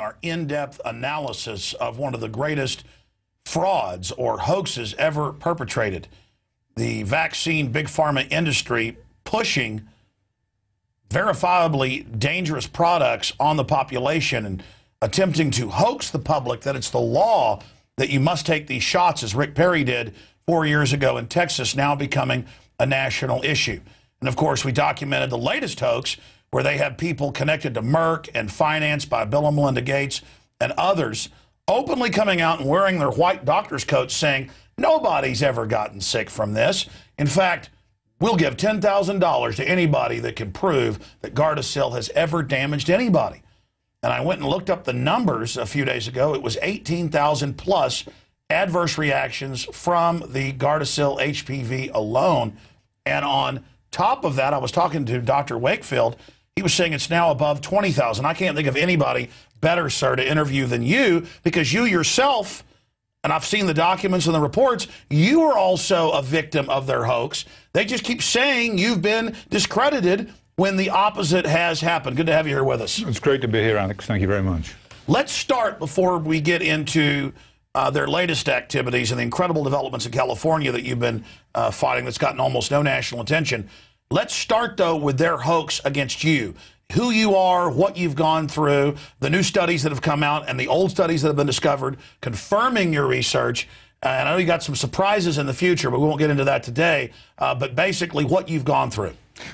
our in depth analysis of one of the greatest frauds or hoaxes ever perpetrated. The vaccine big pharma industry pushing verifiably dangerous products on the population and attempting to hoax the public that it's the law that you must take these shots, as Rick Perry did four years ago in Texas, now becoming a national issue. And of course, we documented the latest hoax where they have people connected to Merck and financed by Bill and Melinda Gates and others openly coming out and wearing their white doctor's coats saying, nobody's ever gotten sick from this. In fact, we'll give $10,000 to anybody that can prove that Gardasil has ever damaged anybody. And I went and looked up the numbers a few days ago. It was 18,000 plus adverse reactions from the Gardasil HPV alone. And on top of that, I was talking to Dr. Wakefield. He was saying it's now above 20,000. I can't think of anybody better, sir, to interview than you because you yourself, and I've seen the documents and the reports, you are also a victim of their hoax. They just keep saying you've been discredited when the opposite has happened. Good to have you here with us. It's great to be here, Alex. Thank you very much. Let's start before we get into uh, their latest activities and the incredible developments in California that you've been uh, fighting that's gotten almost no national attention. Let's start, though, with their hoax against you. Who you are, what you've gone through, the new studies that have come out, and the old studies that have been discovered, confirming your research. Uh, and I know you got some surprises in the future, but we won't get into that today. Uh, but basically, what you've gone through.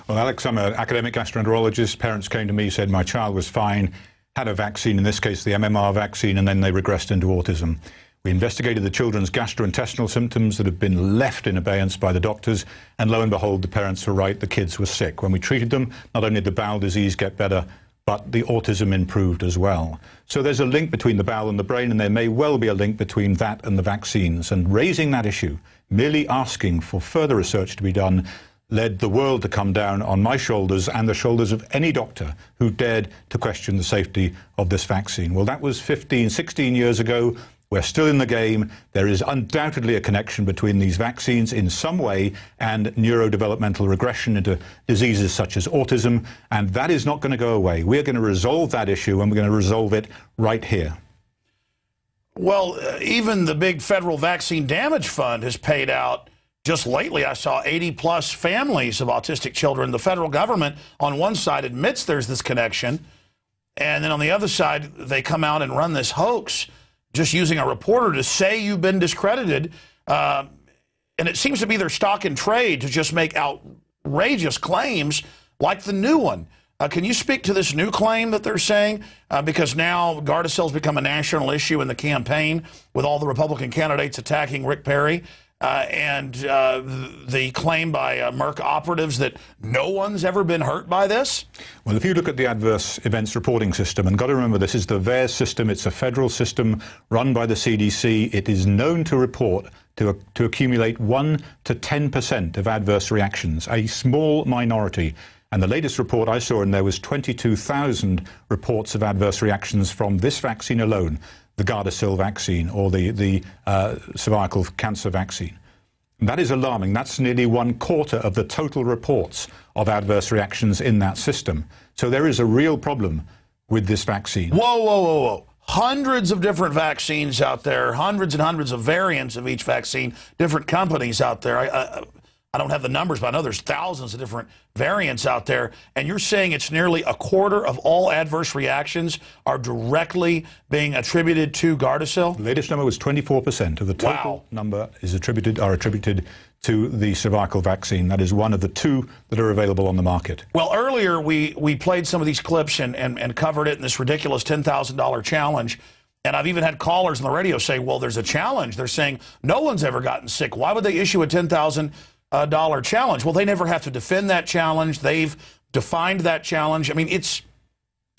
Well, Alex, I'm an academic gastroenterologist. Parents came to me, said my child was fine, had a vaccine, in this case the MMR vaccine, and then they regressed into autism. We investigated the children's gastrointestinal symptoms that had been left in abeyance by the doctors, and lo and behold, the parents were right, the kids were sick. When we treated them, not only did the bowel disease get better, but the autism improved as well. So there's a link between the bowel and the brain, and there may well be a link between that and the vaccines. And raising that issue, merely asking for further research to be done, led the world to come down on my shoulders and the shoulders of any doctor who dared to question the safety of this vaccine. Well, that was 15, 16 years ago. We're still in the game. There is undoubtedly a connection between these vaccines in some way and neurodevelopmental regression into diseases such as autism, and that is not going to go away. We're going to resolve that issue, and we're going to resolve it right here. Well, uh, even the big federal vaccine damage fund has paid out. Just lately, I saw 80 plus families of autistic children. The federal government, on one side, admits there's this connection, and then on the other side, they come out and run this hoax just using a reporter to say you've been discredited. Uh, and it seems to be their stock in trade to just make outrageous claims like the new one. Uh, can you speak to this new claim that they're saying? Uh, because now Gardasil's become a national issue in the campaign with all the Republican candidates attacking Rick Perry. Uh, and uh, the claim by uh, Merck operatives that no one's ever been hurt by this? Well, if you look at the adverse events reporting system, and got to remember this is the VAERS system, it's a federal system run by the CDC. It is known to report to, to accumulate 1 to 10% of adverse reactions, a small minority. And the latest report I saw in there was 22,000 reports of adverse reactions from this vaccine alone the Gardasil vaccine or the, the uh, cervical cancer vaccine. That is alarming. That's nearly one quarter of the total reports of adverse reactions in that system. So there is a real problem with this vaccine. Whoa, whoa, whoa, whoa. Hundreds of different vaccines out there, hundreds and hundreds of variants of each vaccine, different companies out there. I, I don't have the numbers, but I know there's thousands of different variants out there. And you're saying it's nearly a quarter of all adverse reactions are directly being attributed to Gardasil? The latest number was 24% of the total wow. number is attributed are attributed to the cervical vaccine. That is one of the two that are available on the market. Well, earlier we, we played some of these clips and, and, and covered it in this ridiculous $10,000 challenge. And I've even had callers on the radio say, well, there's a challenge. They're saying no one's ever gotten sick. Why would they issue a 10,000 a dollar challenge. Well, they never have to defend that challenge. They've defined that challenge. I mean, it's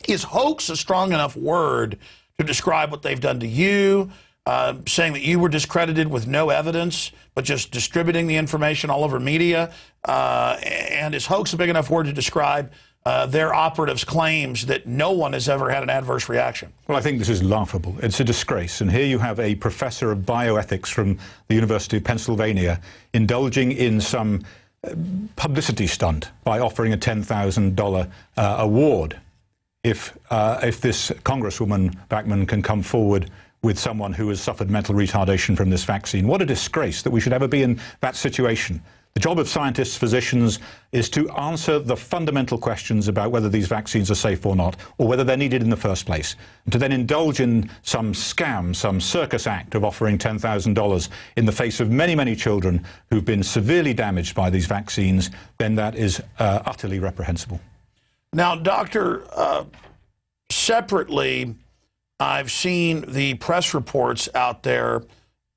is hoax a strong enough word to describe what they've done to you? Uh, saying that you were discredited with no evidence, but just distributing the information all over media. Uh, and is hoax a big enough word to describe uh, their operatives' claims that no one has ever had an adverse reaction. Well, I think this is laughable. It's a disgrace. And here you have a professor of bioethics from the University of Pennsylvania indulging in some uh, publicity stunt by offering a $10,000 uh, award if, uh, if this Congresswoman Bachmann can come forward with someone who has suffered mental retardation from this vaccine. What a disgrace that we should ever be in that situation. The job of scientists, physicians, is to answer the fundamental questions about whether these vaccines are safe or not, or whether they're needed in the first place. And to then indulge in some scam, some circus act of offering $10,000 in the face of many, many children who've been severely damaged by these vaccines, then that is uh, utterly reprehensible. Now, Doctor, uh, separately, I've seen the press reports out there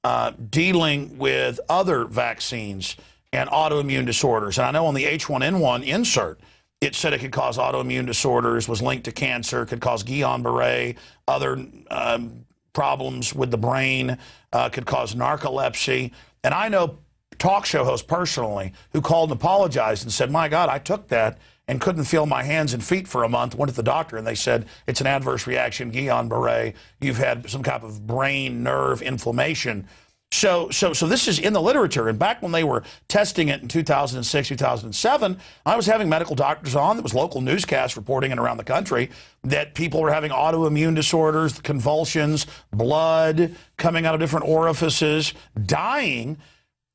uh, dealing with other vaccines and autoimmune disorders. And I know on the H1N1 insert, it said it could cause autoimmune disorders, was linked to cancer, could cause Guillain-Barré, other um, problems with the brain, uh, could cause narcolepsy. And I know talk show hosts personally who called and apologized and said, my God, I took that and couldn't feel my hands and feet for a month. Went to the doctor and they said it's an adverse reaction, Guillain-Barré. You've had some type of brain nerve inflammation. So, so, so this is in the literature. And back when they were testing it in 2006, 2007, I was having medical doctors on. There was local newscasts reporting it around the country that people were having autoimmune disorders, convulsions, blood coming out of different orifices, dying.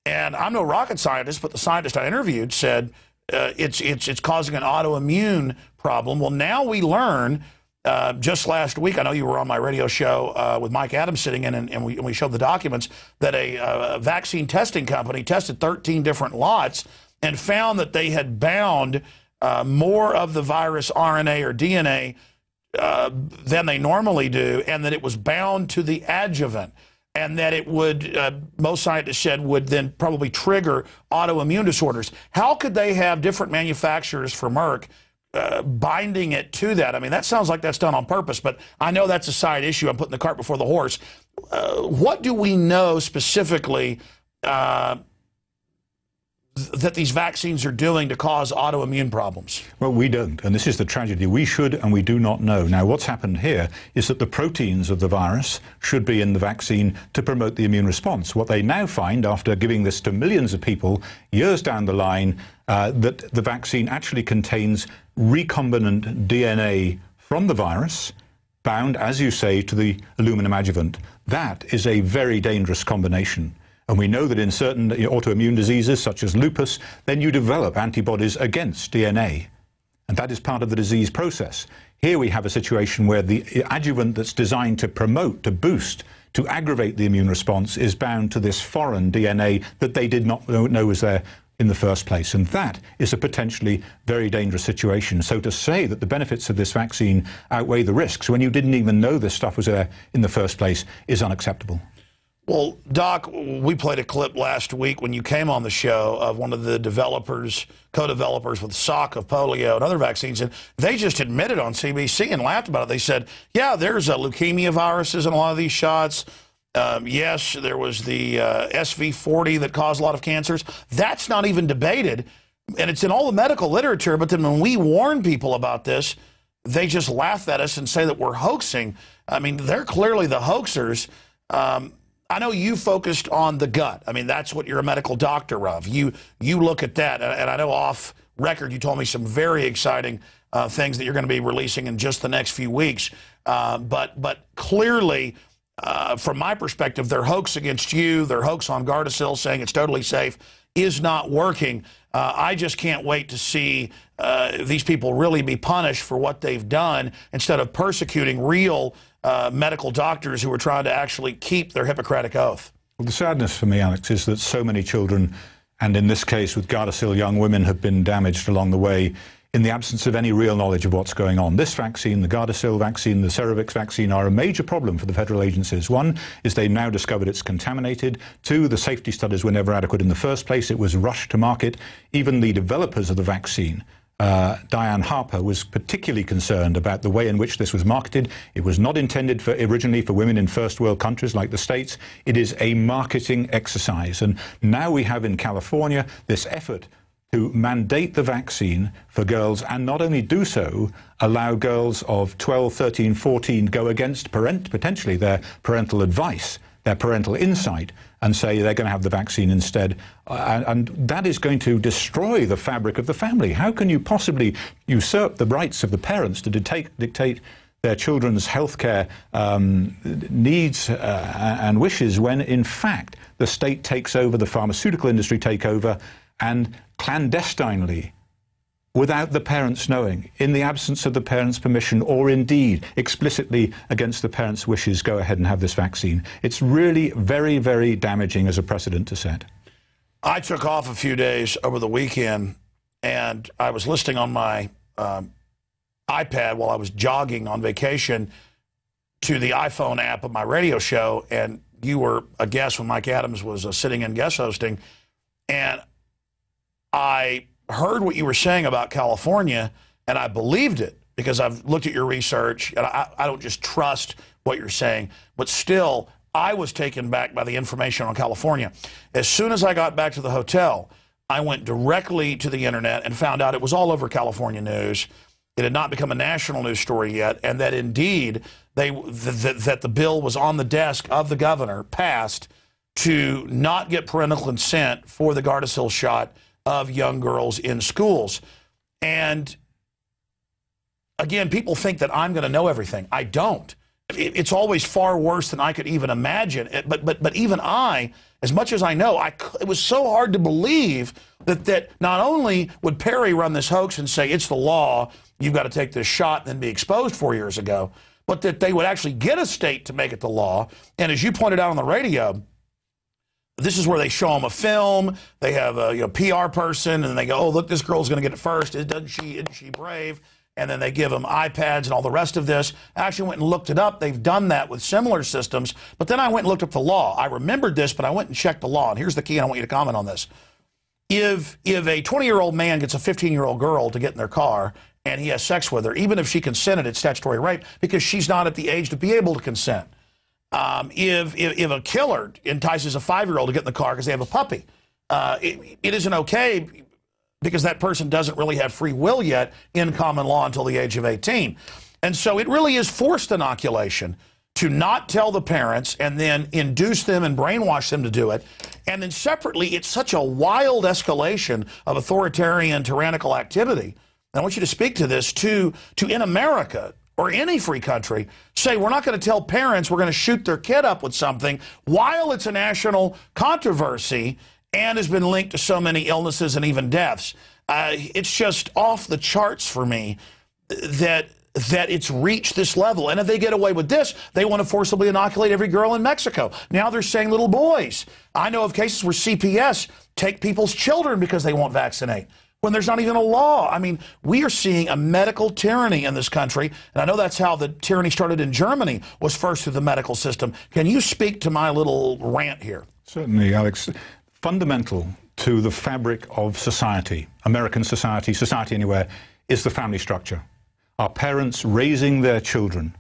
And I'm no rocket scientist, but the scientist I interviewed said uh, it's, it's, it's causing an autoimmune problem. Well, now we learn uh, just last week, I know you were on my radio show uh, with Mike Adams sitting in, and, and, we, and we, showed the documents that a, uh, vaccine testing company tested 13 different lots and found that they had bound uh, more of the virus RNA or DNA than they normally do, and that it was bound to the adjuvant. And that it would, most scientists said, would then probably trigger autoimmune disorders. How could they have different manufacturers for Merck binding it to that. I mean, that sounds like that's done on purpose, but I know that's a side issue. I'm putting the cart before the horse. Uh, what do we know specifically uh, that these vaccines are doing to cause autoimmune problems? Well, we don't, and this is the tragedy. We should and we do not know. Now, what's happened here is that the proteins of the virus should be in the vaccine to promote the immune response. What they now find after giving this to millions of people years down the line, uh, that the vaccine actually contains recombinant DNA from the virus bound, as you say, to the aluminum adjuvant. That is a very dangerous combination. And we know that in certain autoimmune diseases, such as lupus, then you develop antibodies against DNA. And that is part of the disease process. Here we have a situation where the adjuvant that's designed to promote, to boost, to aggravate the immune response is bound to this foreign DNA that they did not know was there in the first place. And that is a potentially very dangerous situation. So to say that the benefits of this vaccine outweigh the risks when you didn't even know this stuff was there in the first place is unacceptable. Well, Doc, we played a clip last week when you came on the show of one of the developers, co-developers with Salk of polio and other vaccines, and they just admitted on CBC and laughed about it. They said, yeah, there's a leukemia viruses in a lot of these shots. Um, yes, there was the uh, SV40 that caused a lot of cancers. That's not even debated, and it's in all the medical literature. But then when we warn people about this, they just laugh at us and say that we're hoaxing. I mean, they're clearly the hoaxers. Um, I know you focused on the gut. I mean, that's what you're a medical doctor of. You you look at that, and I know off record you told me some very exciting uh, things that you're going to be releasing in just the next few weeks. Uh, but but clearly uh, from my perspective, their hoax against you, their hoax on Gardasil saying it's totally safe, is not working. Uh, I just can't wait to see uh, these people really be punished for what they've done instead of persecuting real uh, medical doctors who are trying to actually keep their Hippocratic oath. Well, the sadness for me, Alex, is that so many children, and in this case with Gardasil, young women have been damaged along the way in the absence of any real knowledge of what's going on. This vaccine, the Gardasil vaccine, the Cervarix vaccine are a major problem for the federal agencies. One is they now discovered it's contaminated. Two, the safety studies were never adequate in the first place. It was rushed to market. Even the developers of the vaccine uh, Diane Harper was particularly concerned about the way in which this was marketed. It was not intended for originally for women in first world countries like the States. It is a marketing exercise. And now we have in California this effort to mandate the vaccine for girls and not only do so, allow girls of 12, 13, 14 go against parent, potentially their parental advice their parental insight and say they're going to have the vaccine instead. Uh, and, and, that is going to destroy the fabric of the family. How can you possibly usurp the rights of the parents to dictate, dictate their children's healthcare um, needs uh, and wishes when, in fact, the state takes over, the pharmaceutical industry take over, and clandestinely without the parents knowing, in the absence of the parents' permission, or indeed explicitly against the parents' wishes, go ahead and have this vaccine. It's really very, very damaging as a precedent to set. I took off a few days over the weekend, and I was listening on my um, iPad while I was jogging on vacation to the iPhone app of my radio show, and you were a guest when Mike Adams was uh, sitting in guest hosting, and I heard what you were saying about California, and I believed it because I've looked at your research, and I, I don't just trust what you're saying, but still, I was taken back by the information on California. As soon as I got back to the hotel, I went directly to the internet and found out it was all over California news. It had not become a national news story yet, and that indeed they th that the bill was on the desk of the governor, passed, to not get parental consent for the Gardasil shot of young girls in schools. And again, people think that I'm going to know everything. I don't. It's always far worse than I could even imagine. But but but even I, as much as I know, I it was so hard to believe that that not only would Perry run this hoax and say it's the law, you've got to take this shot and then be exposed four years ago, but that they would actually get a state to make it the law. And as you pointed out on the radio, this is where they show them a film. They have a you know, PR person, and they go, "Oh, look, this girl's going to get it first. Doesn't she? Isn't she brave?" And then they give them iPads and all the rest of this. I actually went and looked it up. They've done that with similar systems. But then I went and looked up the law. I remembered this, but I went and checked the law. And here's the key. And I want you to comment on this. If if a 20 year old man gets a 15 year old girl to get in their car and he has sex with her, even if she consented, it's statutory rape because she's not at the age to be able to consent. Um, if, if, if, a killer entices a five-year-old to get in the car because they have a puppy, uh, it, it isn't okay because that person doesn't really have free will yet in common law until the age of 18. And so it really is forced inoculation to not tell the parents and then induce them and brainwash them to do it. And then separately, it's such a wild escalation of authoritarian, tyrannical activity. And I want you to speak to this to, to in America, or any free country say we're not going to tell parents we're going to shoot their kid up with something while it's a national controversy and has been linked to so many illnesses and even deaths. Uh, it's just off the charts for me that that it's reached this level. And if they get away with this, they want to forcibly inoculate every girl in Mexico. Now they're saying little boys. I know of cases where CPS take people's children because they won't vaccinate when there's not even a law. I mean, we are seeing a medical tyranny in this country, and I know that's how the tyranny started in Germany, was first through the medical system. Can you speak to my little rant here? Certainly, Alex. Fundamental to the fabric of society, American society, society anywhere, is the family structure. Our parents raising their children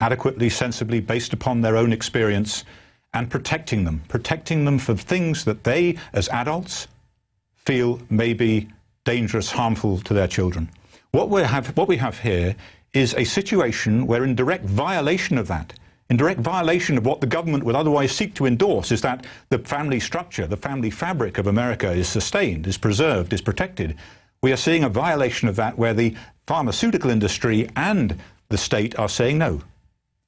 adequately, sensibly, based upon their own experience, and protecting them, protecting them for things that they, as adults, feel may be dangerous, harmful to their children. What we have, what we have here is a situation where in direct violation of that, in direct violation of what the government would otherwise seek to endorse, is that the family structure, the family fabric of America is sustained, is preserved, is protected. We are seeing a violation of that where the pharmaceutical industry and the state are saying, no,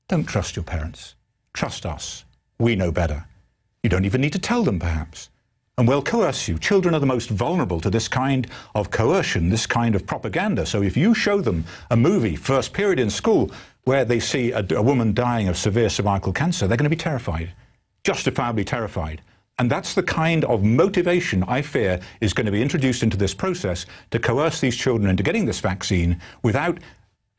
don't trust your parents. Trust us. We know better. You don't even need to tell them, perhaps and will coerce you. Children are the most vulnerable to this kind of coercion, this kind of propaganda. So if you show them a movie, first period in school, where they see a, a woman dying of severe cervical cancer, they're going to be terrified, justifiably terrified. And that's the kind of motivation I fear is going to be introduced into this process to coerce these children into getting this vaccine without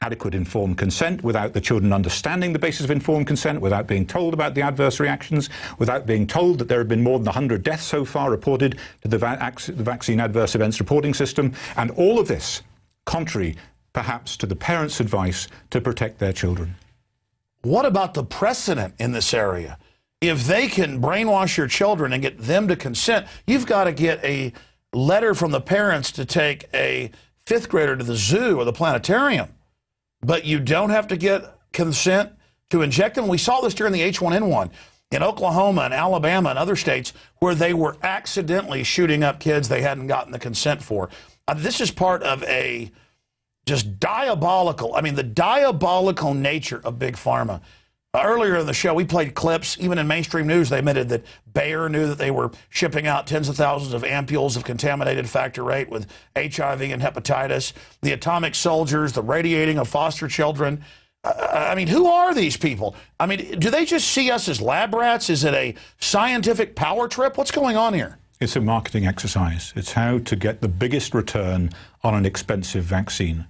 adequate informed consent, without the children understanding the basis of informed consent, without being told about the adverse reactions, without being told that there have been more than 100 deaths so far reported to the, the vaccine adverse events reporting system, and all of this contrary perhaps to the parents' advice to protect their children. What about the precedent in this area? If they can brainwash your children and get them to consent, you've got to get a letter from the parents to take a fifth grader to the zoo or the planetarium but you don't have to get consent to inject them. We saw this during the H1N1. in Oklahoma and Alabama and other states where they were accidentally shooting up kids they hadn't gotten the consent for. Uh, this is part of a just diabolical, I mean, the diabolical nature of Big Pharma. Uh, earlier in the show, we played clips. Even in mainstream news, they admitted that Bayer knew that they were shipping out tens of thousands of ampules of contaminated factor VIII with HIV and hepatitis. The atomic soldiers, the radiating of foster children. Uh, I mean, who are these people? I mean, do they just see us as lab rats? Is it a scientific power trip? What's going on here? It's a marketing exercise. It's how to get the biggest return on an expensive vaccine.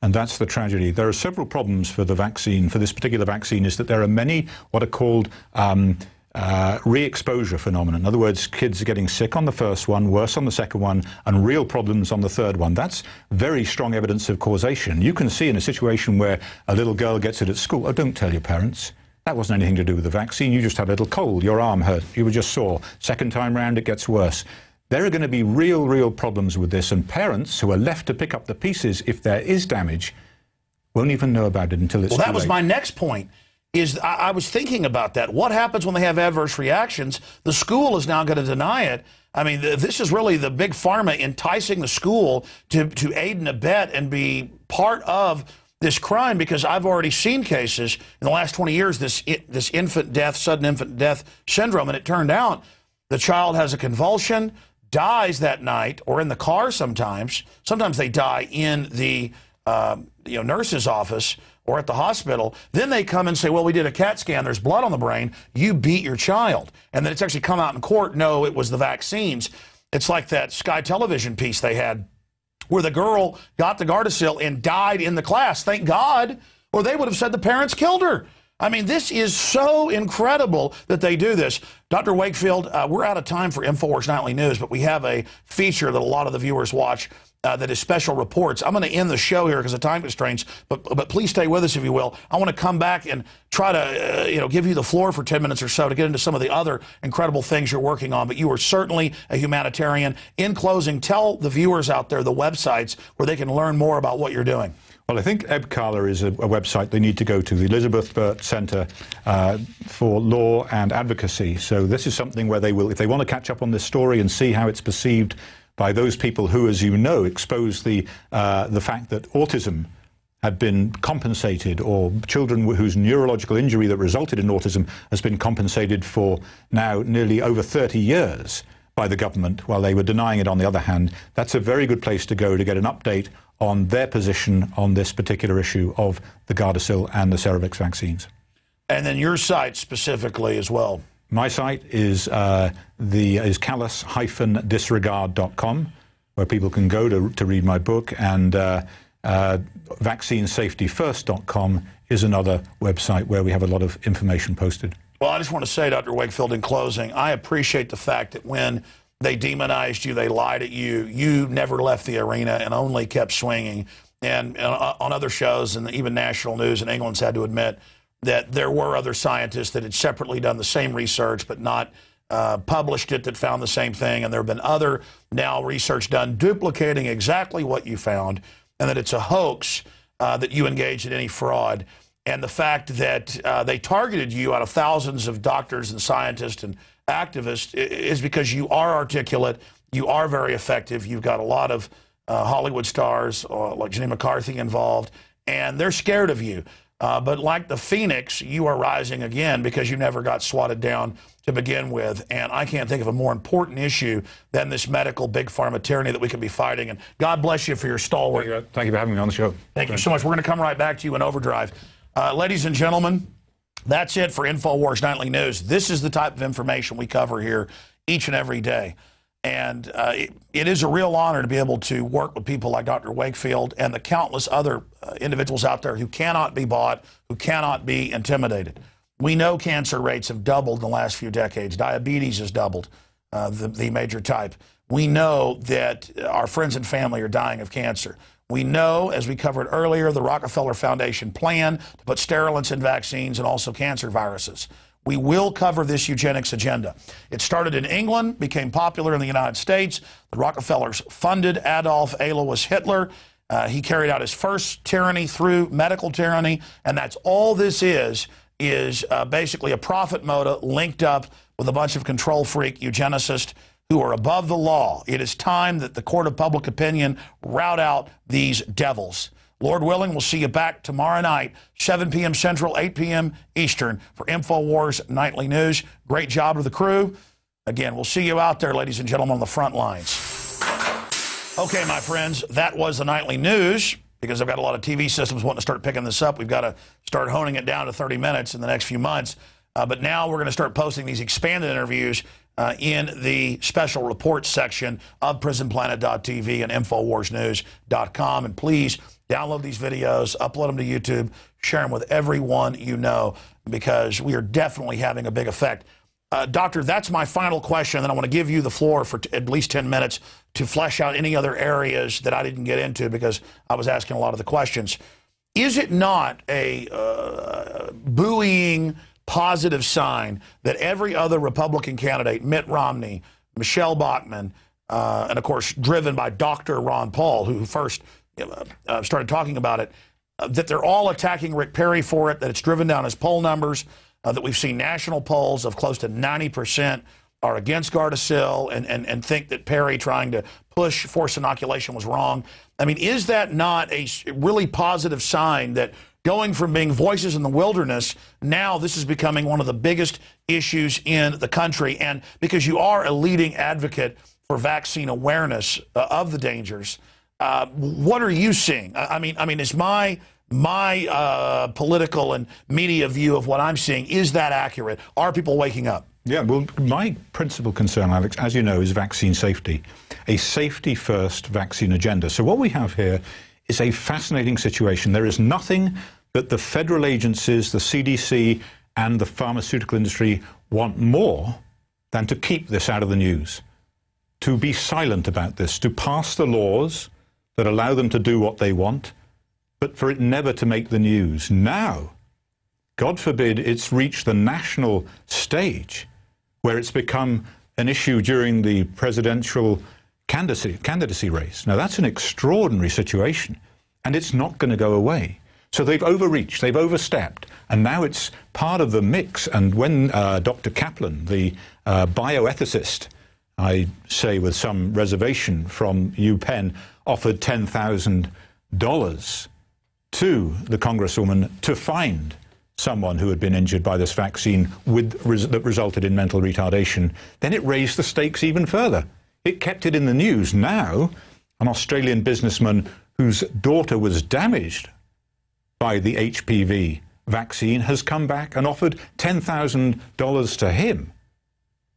And that's the tragedy. There are several problems for the vaccine, for this particular vaccine, is that there are many what are called um, uh, re-exposure phenomenon. In other words, kids are getting sick on the first one, worse on the second one, and real problems on the third one. That's very strong evidence of causation. You can see in a situation where a little girl gets it at school, oh, don't tell your parents. That wasn't anything to do with the vaccine. You just had a little cold. Your arm hurt. You were just sore. Second time round, it gets worse. There are going to be real, real problems with this, and parents who are left to pick up the pieces if there is damage won't even know about it until it's well. That was late. my next point. Is I, I was thinking about that. What happens when they have adverse reactions? The school is now going to deny it. I mean, th this is really the big pharma enticing the school to to aid and abet and be part of this crime because I've already seen cases in the last 20 years this this infant death, sudden infant death syndrome, and it turned out the child has a convulsion dies that night or in the car sometimes. Sometimes they die in the uh, you know nurse's office or at the hospital. Then they come and say, well, we did a CAT scan. There's blood on the brain. You beat your child. And then it's actually come out in court. No, it was the vaccines. It's like that Sky Television piece they had where the girl got the Gardasil and died in the class. Thank God. Or they would have said the parents killed her. I mean, this is so incredible that they do this. Dr. Wakefield, uh, we're out of time for InfoWars Nightly News, but we have a feature that a lot of the viewers watch uh, that is special reports. I'm going to end the show here because of time constraints, but but please stay with us if you will. I want to come back and try to uh, you know give you the floor for 10 minutes or so to get into some of the other incredible things you're working on. But you are certainly a humanitarian. In closing, tell the viewers out there the websites where they can learn more about what you're doing. Well, I think EBCALA is a, a, website they need to go to, the Elizabeth Birt Center uh, for Law and Advocacy. So this is something where they will, if they want to catch up on this story and see how it's perceived by those people who, as you know, expose the, uh, the fact that autism had been compensated, or children whose neurological injury that resulted in autism has been compensated for now nearly over 30 years by the government, while they were denying it on the other hand. That's a very good place to go to get an update on their position on this particular issue of the Gardasil and the Cervarix vaccines. And then your site specifically as well. My site is uh, the is callous-disregard.com, where people can go to, to read my book, and uh, uh, vaccinesafetyfirst.com is another website where we have a lot of information posted. Well, I just want to say, Dr. Wakefield, in closing, I appreciate the fact that when they demonized you. They lied at you. You never left the arena and only kept swinging. And, and uh, on other shows and even national news, and England's had to admit that there were other scientists that had separately done the same research but not uh, published it that found the same thing. And there have been other now research done duplicating exactly what you found, and that it's a hoax uh, that you engaged in any fraud. And the fact that uh, they targeted you out of thousands of doctors and scientists and activist is because you are articulate, you are very effective, you've got a lot of uh, Hollywood stars uh, like Jenny McCarthy involved, and they're scared of you. Uh, but like the phoenix, you are rising again because you never got swatted down to begin with. And I can't think of a more important issue than this medical big pharma tyranny that we could be fighting. And God bless you for your stalwart. Thank you, Thank you for having me on the show. Thank you so much. We're going to come right back to you in overdrive. Uh, ladies and gentlemen, that's it for InfoWars Nightly News. This is the type of information we cover here each and every day. And uh, it, it is a real honor to be able to work with people like Dr. Wakefield and the countless other uh, individuals out there who cannot be bought, who cannot be intimidated. We know cancer rates have doubled in the last few decades. Diabetes has doubled, uh, the, the major type. We know that our friends and family are dying of cancer. We know, as we covered earlier, the Rockefeller Foundation plan to put sterilants in vaccines and also cancer viruses. We will cover this eugenics agenda. It started in England, became popular in the United States. The Rockefellers funded Adolf Alois Hitler. Uh, he carried out his first tyranny through medical tyranny, and that's all this is is uh, basically a profit motive linked up with a bunch of control freak eugenicists who are above the law. It is time that the court of public opinion rout out these devils. Lord willing, we'll see you back tomorrow night, 7 p.m. Central, 8 p.m. Eastern, for InfoWars Nightly News. Great job to the crew. Again, we'll see you out there, ladies and gentlemen, on the front lines. Okay, my friends, that was the Nightly News. Because I've got a lot of TV systems wanting to start picking this up, we've got to start honing it down to 30 minutes in the next few months. Uh, but now we're going to start posting these expanded interviews uh, in the special reports section of PrisonPlanet.tv and InfoWarsNews.com. And please download these videos, upload them to YouTube, share them with everyone you know, because we are definitely having a big effect. Uh, doctor, that's my final question. Then I want to give you the floor for at least 10 minutes to flesh out any other areas that I didn't get into because I was asking a lot of the questions. Is it not a uh, buoying, positive sign that every other Republican candidate, Mitt Romney, Michele Bachmann, uh, and of course, driven by Dr. Ron Paul, who first uh, started talking about it, uh, that they're all attacking Rick Perry for it, that it's driven down his poll numbers, uh, that we've seen national polls of close to 90% are against Gardasil and, and, and think that Perry trying to push forced inoculation was wrong. I mean, is that not a really positive sign that going from being voices in the wilderness, now this is becoming one of the biggest issues in the country? And because you are a leading advocate for vaccine awareness uh, of the dangers, uh, what are you seeing? I mean, I mean, is my my uh, political and media view of what I'm seeing is that accurate? Are people waking up? Yeah, well, my principal concern, Alex, as you know, is vaccine safety, a safety first vaccine agenda. So, what we have here is a fascinating situation. There is nothing that the federal agencies, the CDC, and the pharmaceutical industry want more than to keep this out of the news, to be silent about this, to pass the laws that allow them to do what they want, but for it never to make the news. Now, God forbid it's reached the national stage where it's become an issue during the presidential candidacy, candidacy race. Now, that's an extraordinary situation, and it's not going to go away. So they've overreached, they've overstepped, and now it's part of the mix. And when uh, Dr. Caplan, the uh, bioethicist, I say with some reservation from UPenn, offered $10,000 to the Congresswoman to find someone who had been injured by this vaccine with, that resulted in mental retardation, then it raised the stakes even further. It kept it in the news. Now, an Australian businessman whose daughter was damaged by the HPV vaccine has come back and offered $10,000 to him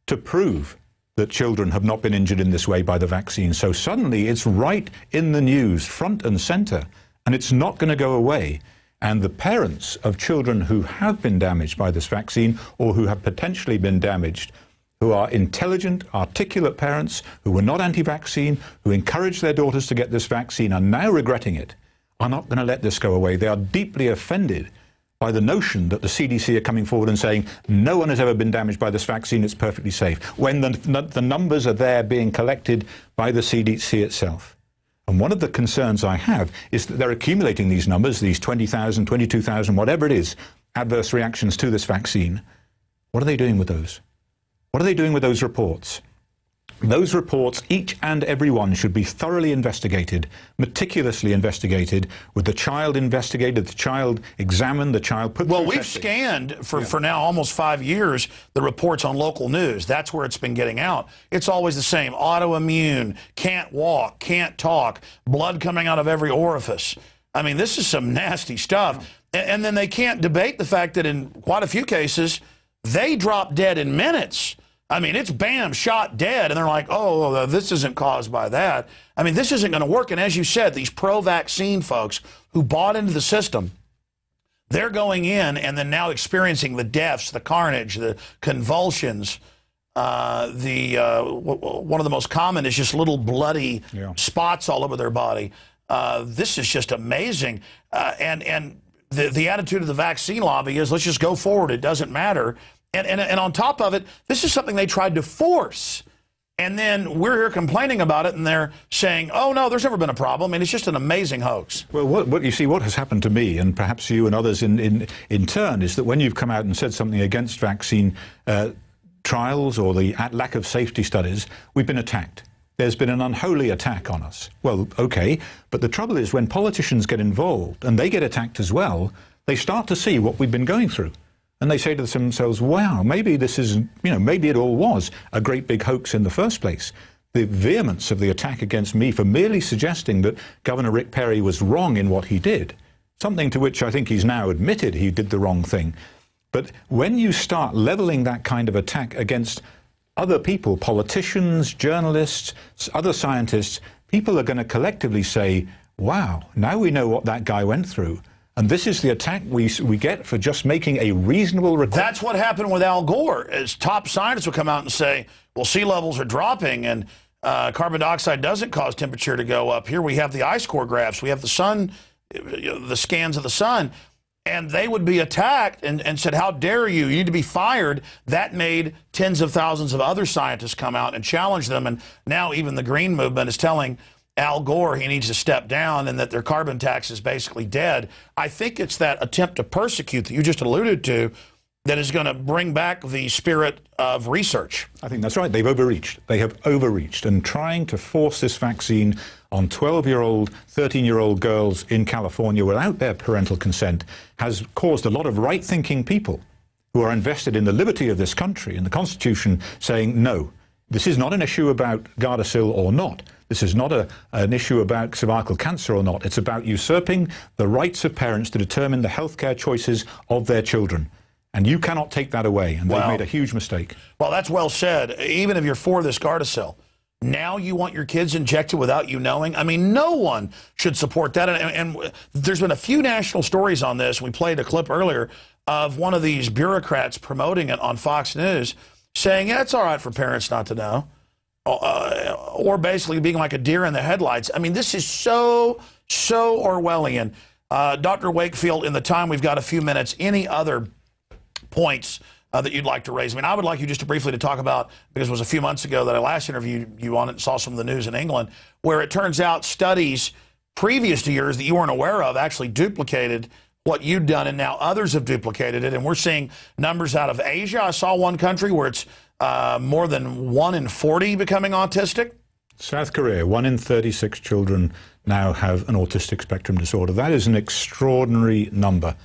to prove that children have not been injured in this way by the vaccine. So suddenly it's right in the news, front and center, and it's not going to go away. And the parents of children who have been damaged by this vaccine or who have potentially been damaged, who are intelligent, articulate parents who were not anti vaccine, who encouraged their daughters to get this vaccine, are now regretting it, are not going to let this go away. They are deeply offended by the notion that the CDC are coming forward and saying no one has ever been damaged by this vaccine, it's perfectly safe, when the, the numbers are there being collected by the CDC itself. And one of the concerns I have is that they're accumulating these numbers, these 20,000, 22,000, whatever it is, adverse reactions to this vaccine. What are they doing with those? What are they doing with those reports? Those reports, each and every one, should be thoroughly investigated, meticulously investigated, with the child investigated, the child examined, the child put Well, we've testing. scanned for, yeah. for now almost five years the reports on local news. That's where it's been getting out. It's always the same autoimmune, can't walk, can't talk, blood coming out of every orifice. I mean, this is some nasty stuff. Yeah. And then they can't debate the fact that in quite a few cases, they drop dead in minutes. I mean, it's bam, shot dead. And they're like, oh, this isn't caused by that. I mean, this isn't going to work. And as you said, these pro vaccine folks who bought into the system, they're going in and then now experiencing the deaths, the carnage, the convulsions. Uh, the uh, one of the most common is just little bloody yeah. spots all over their body. Uh, this is just amazing. Uh, and and the, the attitude of the vaccine lobby is let's just go forward. It doesn't matter. And, and, and on top of it, this is something they tried to force. And then we're here complaining about it, and they're saying, oh, no, there's never been a problem. And it's just an amazing hoax. Well, what, what you see, what has happened to me, and perhaps you and others in, in, in turn, is that when you've come out and said something against vaccine uh, trials or the lack of safety studies, we've been attacked. There's been an unholy attack on us. Well, okay, but the trouble is when politicians get involved and they get attacked as well, they start to see what we've been going through. And they say to themselves, wow, maybe this is, you know, maybe it all was a great big hoax in the first place. The vehemence of the attack against me for merely suggesting that Governor Rick Perry was wrong in what he did, something to which I think he's now admitted he did the wrong thing. But when you start leveling that kind of attack against other people, politicians, journalists, other scientists, people are going to collectively say, wow, now we know what that guy went through. And this is the attack we, we get for just making a reasonable request. That's what happened with Al Gore. As top scientists would come out and say, well, sea levels are dropping and uh, carbon dioxide doesn't cause temperature to go up. Here we have the ice core graphs. We have the sun, the scans of the sun. And they would be attacked and, and said, how dare you? You need to be fired. That made tens of thousands of other scientists come out and challenge them. And now even the green movement is telling Al Gore he needs to step down and that their carbon tax is basically dead. I think it's that attempt to persecute that you just alluded to that is going to bring back the spirit of research. I think that's right. They've overreached. They have overreached. And trying to force this vaccine on 12-year-old, 13-year-old girls in California without their parental consent has caused a lot of right-thinking people who are invested in the liberty of this country and the Constitution saying, no, this is not an issue about Gardasil or not. This is not a, an issue about cervical cancer or not. It's about usurping the rights of parents to determine the healthcare choices of their children. And you cannot take that away. And they've made a huge mistake. Well, that's well said. Even if you're for this Gardasil, now you want your kids injected without you knowing? I mean, no one should support that. And, and, there's been a few national stories on this. We played a clip earlier of one of these bureaucrats promoting it on Fox News, saying, yeah, it's all right for parents not to know uh, or basically being like a deer in the headlights. I mean, this is so, so Orwellian. Uh, Dr. Wakefield, in the time we've got a few minutes, any other points uh, that you'd like to raise? I mean, I would like you just to briefly to talk about, because it was a few months ago that I last interviewed you on it saw some of the news in England, where it turns out studies previous to yours that you weren't aware of actually duplicated what you'd done, and now others have duplicated it. And we're seeing numbers out of Asia. I saw one country where it's uh, more than one in 40 becoming autistic? South Korea, one in 36 children now have an autistic spectrum disorder. That is an extraordinary number.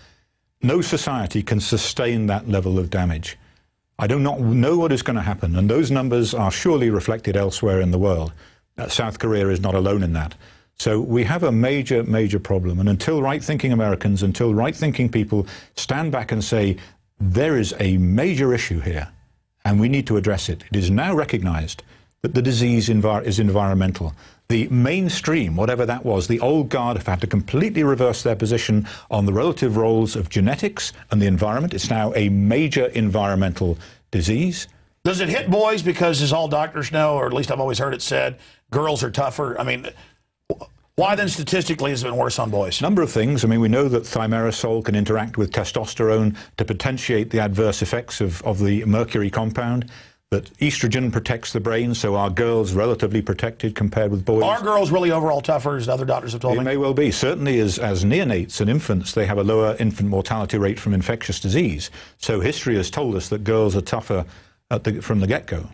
No society can sustain that level of damage. I do not know what is going to happen, and those numbers are surely reflected elsewhere in the world. Uh, South Korea is not alone in that. So we have a major, major problem. And until right-thinking Americans, until right-thinking people stand back and say, there is a major issue here, and we need to address it. It is now recognized that the disease is environmental. The mainstream, whatever that was, the old guard have had to completely reverse their position on the relative roles of genetics and the environment. It's now a major environmental disease. Does it hit boys because, as all doctors know, or at least I've always heard it said, girls are tougher? I mean, why then statistically has it been worse on boys? A number of things. I mean, we know that thimerosal can interact with testosterone to potentiate the adverse effects of, of the mercury compound that estrogen protects the brain, so are girls relatively protected compared with boys? Are girls really overall tougher, as other doctors have told it me? It may well be. Certainly as, as neonates and infants, they have a lower infant mortality rate from infectious disease. So history has told us that girls are tougher the, from the get-go.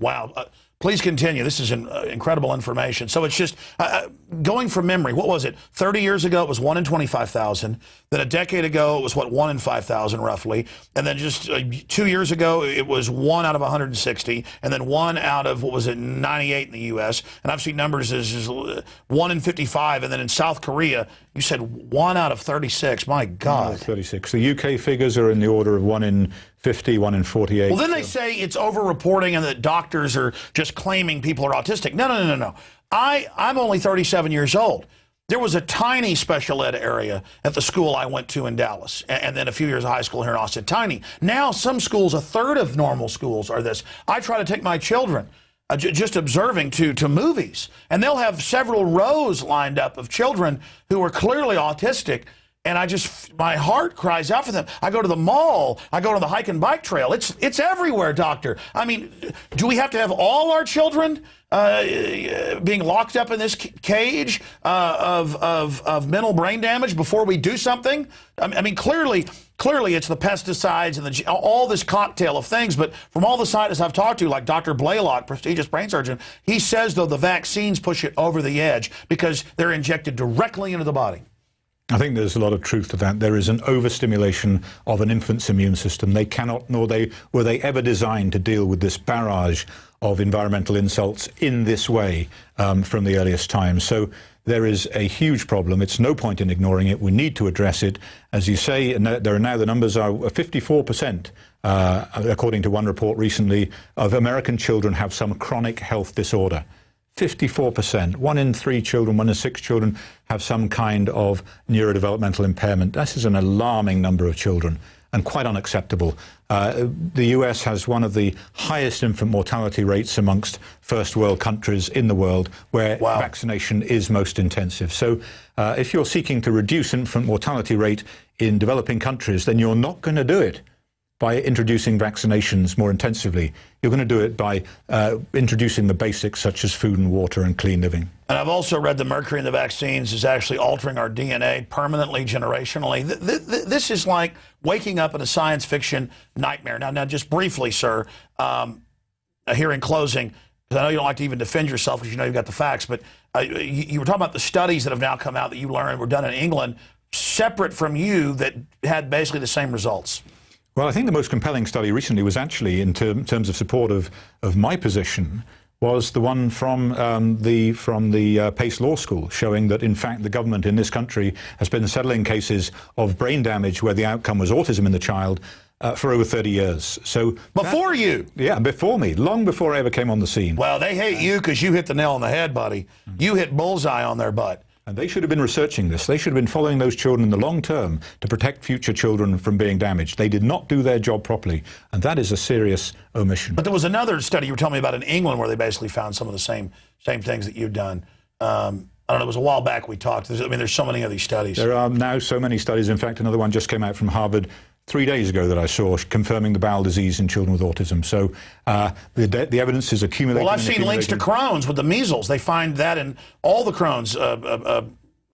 Wow. Uh, Please continue. This is an, uh, incredible information. So it's just uh, uh going from memory. What was it? 30 years ago, it was 1 in 25,000. Then a decade ago, it was, what, 1 in 5,000 roughly. And then just uh, two years ago, it was 1 out of 160. And then 1 out of, what was it, 98 in the U.S. And I've seen numbers as, as uh, 1 in 55. And then in South Korea, you said 1 out of 36. My God. 36. The UK figures are in the order of 1 in 50, 1 in 48. Well, then they say it's over-reporting and that doctors are just claiming people are autistic. No, no, no, no, no. I, I'm only 37 years old. There was a tiny special ed area at the school I went to in Dallas, and, and then a few years of high school here in Austin. Tiny. Now, some schools, a third of normal schools are this. I try to take my children uh, just observing to, to movies, and they'll have several rows lined up of children who are clearly autistic and I just my heart cries out for them. I go to the mall, I go to the hike and bike trail. It's it's everywhere, doctor. I mean, do we have to have all our children uh, being locked up in this cage uh, of, of of mental brain damage before we do something? I mean, clearly. Clearly, it's the pesticides and the, all this cocktail of things. But from all the scientists I've talked to, like Dr. Blaylock, prestigious brain surgeon, he says, though, the vaccines push it over the edge because they're injected directly into the body. I think there's a lot of truth to that. There is an overstimulation of an infant's immune system. They cannot, nor they were they ever designed to deal with this barrage of environmental insults in this way um, from the earliest times. So there is a huge problem. It's no point in ignoring it. We need to address it. As you say, there are now the numbers are 54%, uh, according to one report recently, of American children have some chronic health disorder. 54%. One in three children, one in six children have some kind of neurodevelopmental impairment. This is an alarming number of children and quite unacceptable. Uh, the US has one of the highest infant mortality rates amongst first world countries in the world where wow. vaccination is most intensive. So uh, if you're seeking to reduce infant mortality rate in developing countries, then you're not going to do it by introducing vaccinations more intensively. You're going to do it by uh, introducing the basics such as food and water and clean living. And I've also read the mercury in the vaccines is actually altering our DNA permanently, generationally. Th th this is like waking up in a science fiction nightmare. Now, now, just briefly, sir, um, here in closing, because I know you don't like to even defend yourself because you know you've got the facts, but uh, you, you were talking about the studies that have now come out that you learned were done in England, separate from you, that had basically the same results. Well, I think the most compelling study recently was actually in ter terms of support of, of my position was the one from um, the from the uh, Pace Law School, showing that in fact the government in this country has been settling cases of brain damage where the outcome was autism in the child uh, for over 30 years. So before that, you, yeah, before me, long before I ever came on the scene. Well, they hate you because you hit the nail on the head, buddy. You hit bullseye on their butt. And they should have been researching this. They should have been following those children in the long term to protect future children from being damaged. They did not do their job properly, and that is a serious omission. But there was another study you were telling me about in England where they basically found some of the same same things that you've done. Um, I don't know, it was a while back we talked. There's, I mean, there's so many of these studies. There are now so many studies. In fact, another one just came out from Harvard three days ago that I saw confirming the bowel disease in children with autism. So uh, the, the evidence is accumulating. Well, I've seen links to Crohn's with the measles. They find that in all the Crohn's uh, uh,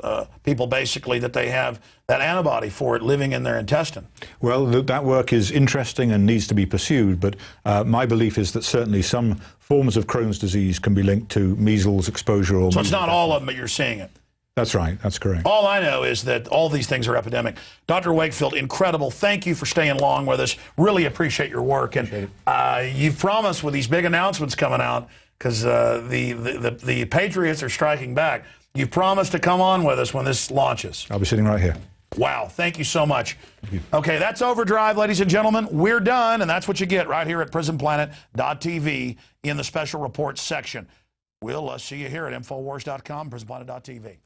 uh, uh people, basically, that they have that antibody for it living in their intestine. Well, th that work is interesting and needs to be pursued, but uh, my belief is that certainly some forms of Crohn's disease can be linked to measles exposure. Or so it's not all of them, but you're seeing it. That's right. That's correct. All I know is that all these things are epidemic. Dr. Wakefield, incredible. Thank you for staying long with us. Really appreciate your work. And uh, you've promised with these big announcements coming out, because uh, the, the, the, the Patriots are striking back. You've promised to come on with us when this launches. I'll be sitting right here. Wow, thank you so much. You. Okay, that's Overdrive, ladies and gentlemen. We're done, and that's what you get right here at PrisonPlanet.tv in the special reports section. We'll uh, see you here at Infowars.com, PrisonPlanet.tv.